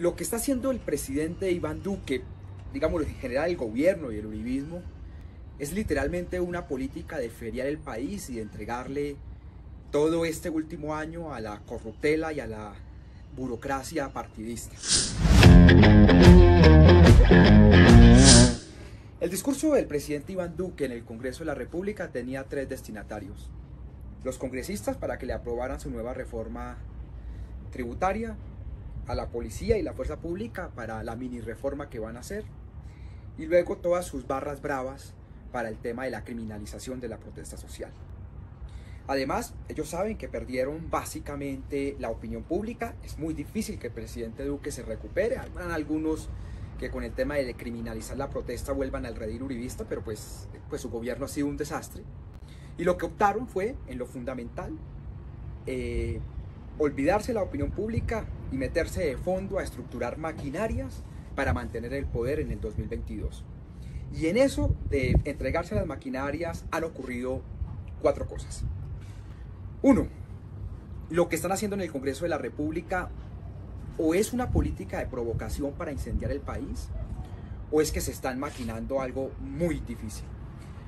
lo que está haciendo el presidente Iván Duque, digamos en general el gobierno y el uribismo, es literalmente una política de feriar el país y de entregarle todo este último año a la corruptela y a la burocracia partidista. El discurso del presidente Iván Duque en el Congreso de la República tenía tres destinatarios. Los congresistas para que le aprobaran su nueva reforma tributaria, a la policía y la fuerza pública para la mini reforma que van a hacer, y luego todas sus barras bravas para el tema de la criminalización de la protesta social. Además, ellos saben que perdieron básicamente la opinión pública. Es muy difícil que el presidente Duque se recupere. Habrán algunos que con el tema de criminalizar la protesta vuelvan al redil uribista, pero pues, pues su gobierno ha sido un desastre. Y lo que optaron fue, en lo fundamental, eh, olvidarse la opinión pública y meterse de fondo a estructurar maquinarias para mantener el poder en el 2022. Y en eso de entregarse a las maquinarias han ocurrido cuatro cosas. Uno, lo que están haciendo en el Congreso de la República o es una política de provocación para incendiar el país o es que se están maquinando algo muy difícil.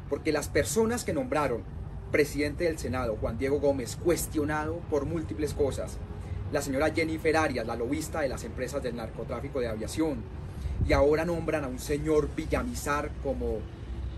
Porque las personas que nombraron presidente del Senado, Juan Diego Gómez, cuestionado por múltiples cosas, la señora Jennifer Arias, la lobista de las empresas del narcotráfico de aviación, y ahora nombran a un señor Villamizar como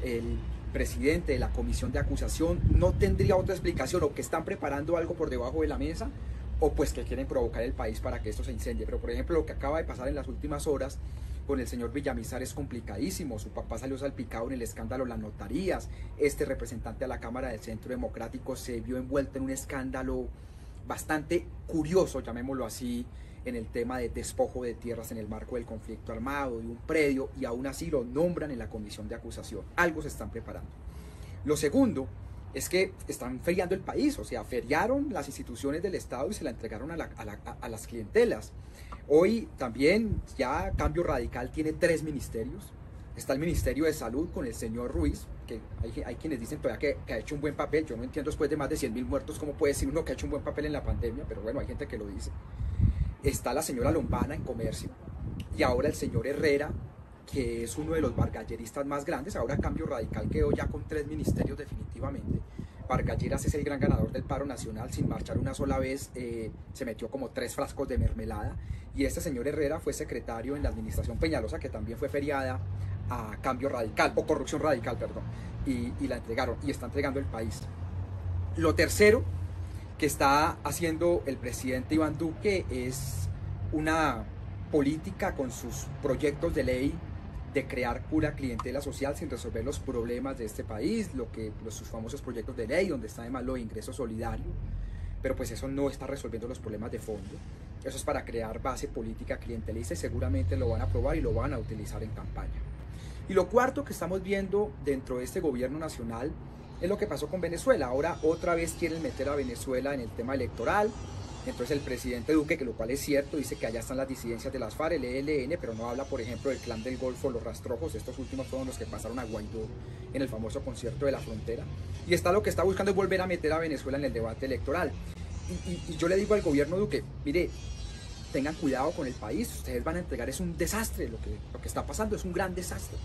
el presidente de la comisión de acusación, no tendría otra explicación o que están preparando algo por debajo de la mesa o pues que quieren provocar el país para que esto se incendie. Pero por ejemplo lo que acaba de pasar en las últimas horas con el señor Villamizar es complicadísimo. Su papá salió salpicado en el escándalo las notarías. Este representante a la Cámara del Centro Democrático se vio envuelto en un escándalo bastante curioso, llamémoslo así, en el tema de despojo de tierras en el marco del conflicto armado, de un predio, y aún así lo nombran en la comisión de acusación. Algo se están preparando. Lo segundo es que están feriando el país, o sea, feriaron las instituciones del Estado y se la entregaron a, a las clientelas. Hoy también ya Cambio Radical tiene tres ministerios. Está el Ministerio de Salud con el señor Ruiz, que hay, quienes dicen todavía que, ha hecho un buen papel. Yo no entiendo después de más de 100 mil muertos cómo puede decir uno que ha hecho un buen papel en la pandemia, pero bueno, hay gente que lo dice. Está la señora Lombana en comercio y ahora el señor Herrera, que es uno de los bargalleristas más grandes. Ahora Cambio Radical quedó ya con tres ministerios definitivamente. Vargalleras es el gran ganador del paro nacional, sin marchar una sola vez, eh, se metió como tres frascos de mermelada. Y este señor Herrera fue secretario en la administración Peñalosa, que también fue feriada a cambio radical, o corrupción radical, perdón, y, la entregaron, y está entregando el país. Lo tercero que está haciendo el presidente Iván Duque es una política con sus proyectos de ley de crear pura clientela social sin resolver los problemas de este país, lo que los, sus famosos proyectos de ley, donde está además lo de ingreso solidario, pero pues eso no está resolviendo los problemas de fondo. Eso es para crear base política clientelista y seguramente lo van a aprobar y lo van a utilizar en campaña. Y lo cuarto que estamos viendo dentro de este gobierno nacional es lo que pasó con Venezuela. Ahora otra vez quieren meter a Venezuela en el tema electoral, entonces el presidente Duque, que lo cual es cierto, dice que allá están las disidencias de las FARC, el ELN, pero no habla, por ejemplo, del clan del Golfo, los rastrojos. Estos últimos fueron los que pasaron a Guaidó en el famoso concierto de la frontera. Y está lo que está buscando es volver a meter a Venezuela en el debate electoral. Y, yo le digo al gobierno Duque, mire, tengan cuidado con el país, ustedes van a entregar, es un desastre, lo que, lo que está pasando es un gran desastre.